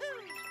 Woohoo!